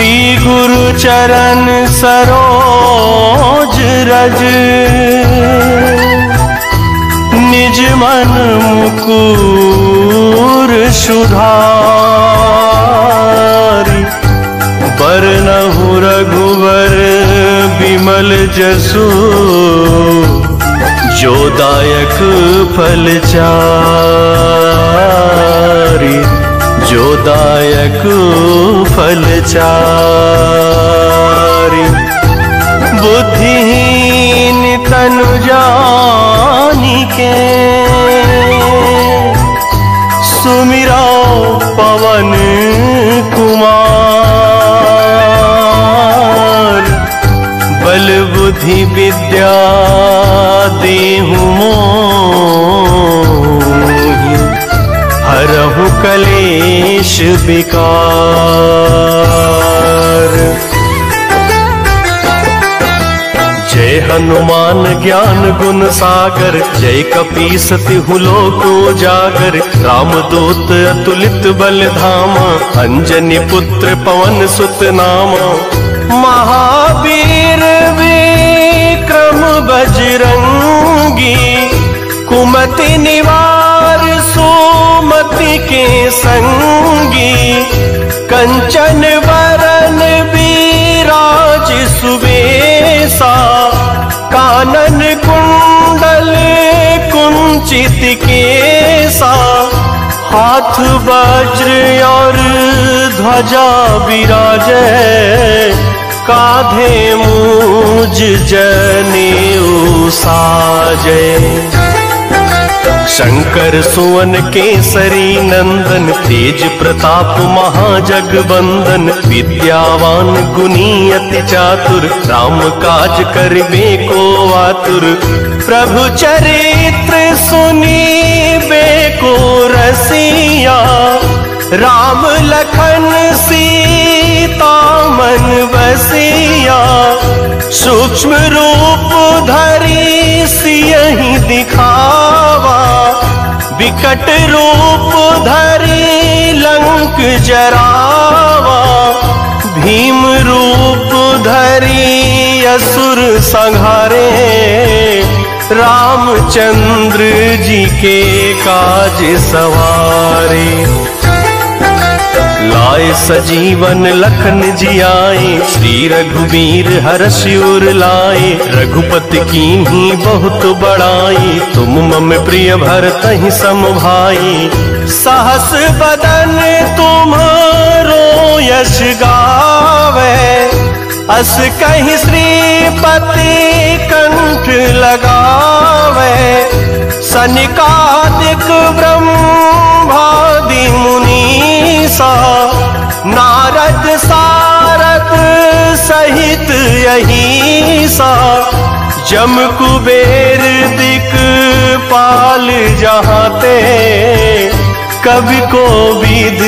श्री गुरु चरण सरोज रज। निज मन मुकुर सुधारी। बरनहु रघुवर विमल जसु। जो दायक फल चारी। जो दायक फल बुद्धिहीन तनु जानिके सुमिरा पवन कुमार। बल बुद्धि विद्या हरहु कलेश विकार जय हनुमान ज्ञान गुण सागर, जय कपीस तिहु लोक उजागर राम दूत अतुलित बल धामा अंजनी पुत्र पवन सुत नामा। महावीर विक्रम बजरंगी, कुमति निवार सुमति के संगी, कंचन वरन विराज सुवेसा कानन कुंडल कुंचित केसा हाथ वज्र और ध्वजा विराज काधे मूज जनेऊ साजे शंकर सुवन केसरी नंदन, तेज प्रताप महाजगबंदन, विद्यावान गुनी चातुर, राम काज करबे को आतुर। प्रभु चरित्र सुनी बे को रसिया, राम लखन सीता मन बसिया सूक्ष्म रूप धरी सियहि दिखावा विकट रूप धरी लंक जरावा, भीम रूप धरी असुर संहारे, रामचंद्र जी के काज सवारे। लाए सजीवन लखन जियाए, श्री रघुवीर हर शिवर लाए। रघुपति की ही बहुत बड़ाई तुम मम प्रिय भर ही सम भाई सहस बदन तुम्हारो यश गावे। अस कहीं श्रीपति कंठ लगावे। सनिकादिक ब्रह्मादि मुनीसा नारद सारद सहित यही सा, जम कुबेर दिक पाल जहाते कभी को विद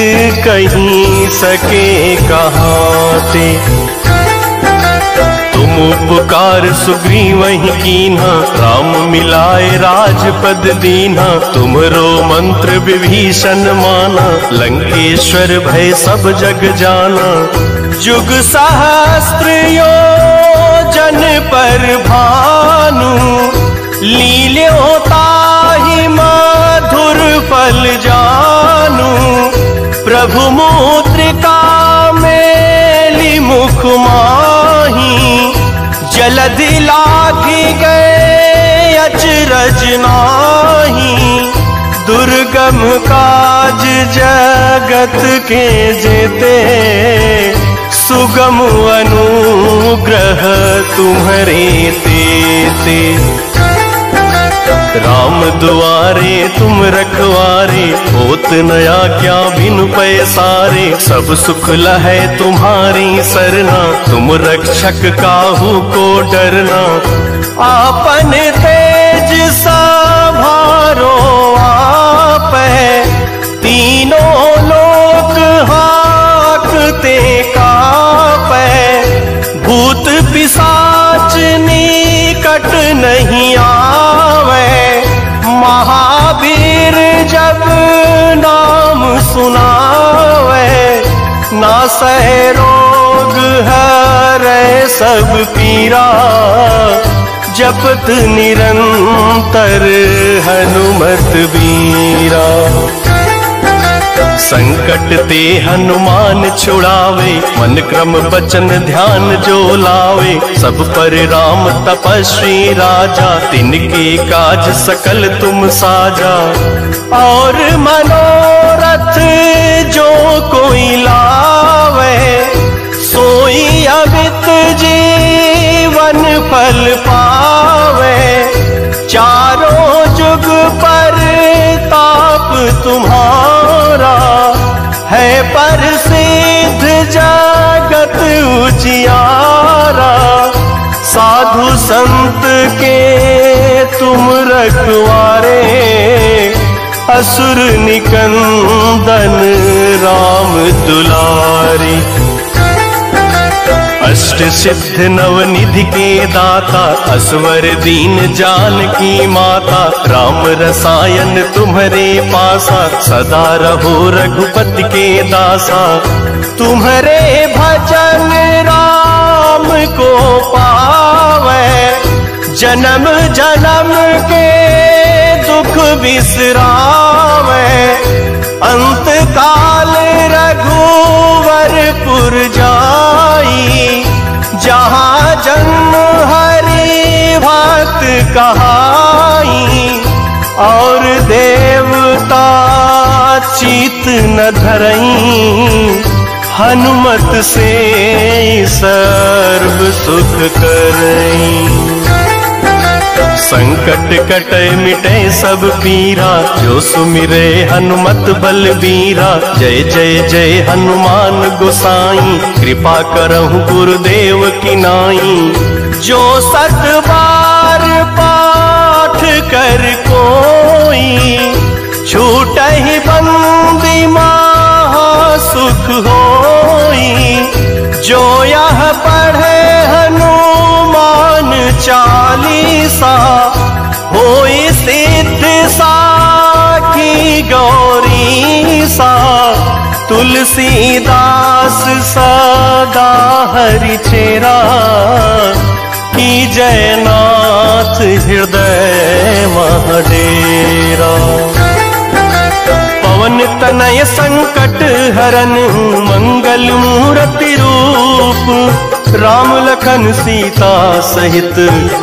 कहीं सके कहाते। तुम उपकार ही कीन्हा। राम मिलाए राजपद दीन्हा। तुमरो मंत्र विभीषण माना। लंकेश्वर भय सब जग जाना। जुग सहस्त्र योजन पर भानु। लील्योता ही मधुर फल जानू। प्रभु मुद्रिका मेली जलधि लागी गए अचरज नाही। दुर्गम काज जगत के जेते सुगम अनुग्रह तुम्हारे तेते राम दुआरे तुम रखवारे, होत नया क्या बिन पैसारे? सब सुख लहे तुम्हारी सरना, तुम रक्षक काहू को डरना। आपन तेज सा भारो आप तीनों नाम सुनावे ना सह रोग हर सब पीरा। जपत निरंतर हनुमत बीरा संकट ते हनुमान छुड़ावे मन क्रम बचन ध्यान जो लावे। सब पर राम तपस्वी राजा, तिनके काज सकल तुम साजा। और मनोरथ जो कोई लावे, सोई अमित जीवन फल पावे। चारों जुग पर ताप तुम्हारा पर सिद्ध जागत उजियारा। साधु संत के तुम रखवारे असुर निकंदन राम दुलारी। अष्ट सिद्ध नवनिधि के दाता, असवर दीन जान की माता, राम रसायन तुम्हारे पासा, सदा रहो रघुपति के दासा। तुम्हारे भजन राम को पावे, जन्म जन्म के दुख बिसरावे। अंत काल कहाई और देवता चित न धरई। हनुमत से सर्व सुख करई। संकट कटे मिटे सब पीरा, जो सुमिरे हनुमत बलबीरा। जय जय जय हनुमान गोसाई, कृपा करहु गुरुदेव की नाई। जो सत बार पाठ कर कोई छूट ही बंदी महा सुख होई। जो यह पढ़े हनुमान चालीसा, होई सिद्ध साखी गौरी सा तुलसीदास सदा हरि चेरा। जयनाथ हृदय महडेरा। पवन तनय संकट हरन मंगल मूर्ति रूप। राम लखन सीता सहित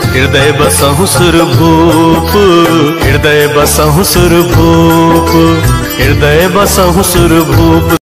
हृदय बसहु सुरभूप हृदय बसहु सुरभूप हृदय बसहु सुरभूप